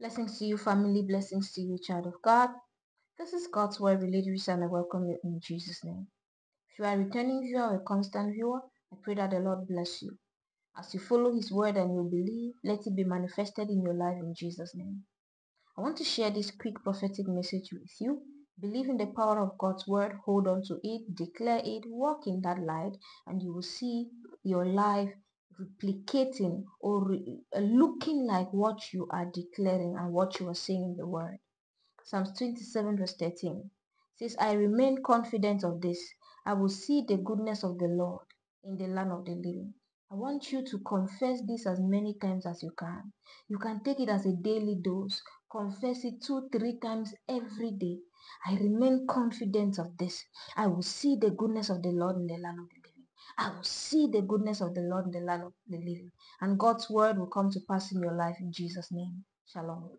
Blessings to you, family. Blessings to you, child of God. This is God's Word Related and I welcome you in Jesus' name. If you are a returning viewer or a constant viewer, I pray that the Lord bless you. As you follow His Word and you believe, let it be manifested in your life in Jesus' name. I want to share this quick prophetic message with you. Believe in the power of God's Word, hold on to it, declare it, walk in that light, and you will see your life replicating or re- uh, looking like what you are declaring and what you are saying in the word. Psalms 27 verse 13 says, I remain confident of this. I will see the goodness of the Lord in the land of the living. I want you to confess this as many times as you can. You can take it as a daily dose. Confess it two, three times every day. I remain confident of this. I will see the goodness of the Lord in the land of the. I will see the goodness of the Lord in the land of the living. And God's word will come to pass in your life in Jesus' name. Shalom.